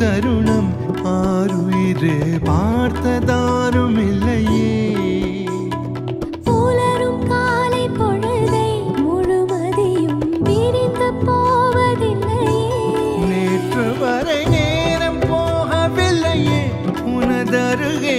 தருணம் ஆறுயிறு பார்த்ததாரும் இல்லையே புலரும் காலை பொழுதை முழுமதியும் விரிந்து போவதில்லையே நேற்று வரை நேரம் போகவில்லையே உனதருகே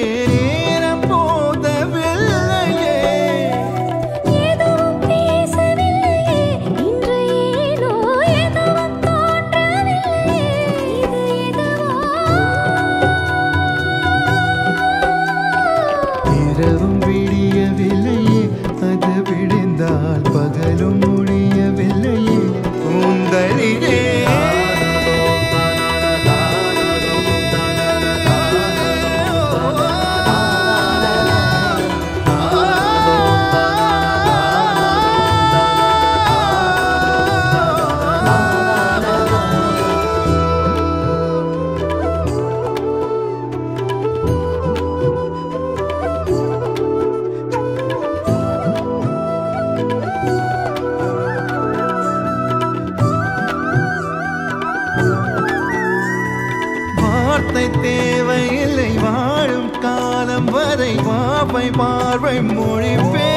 வார்த்தை தேவையில்லை வாழும் காலம் வரை வாப்பை பார்வை மொழிபே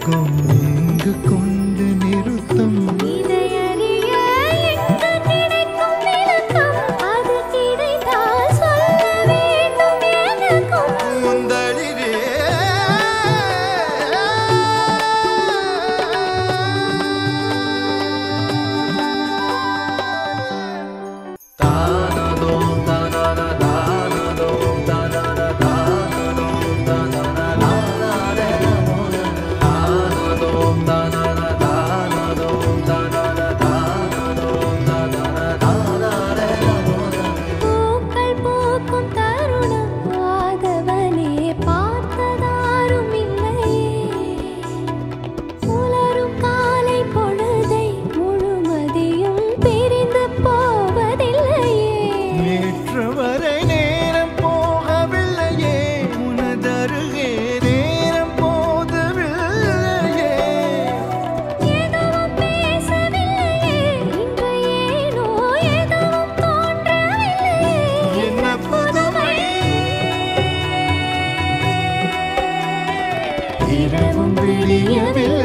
conmigo. Hallelujah.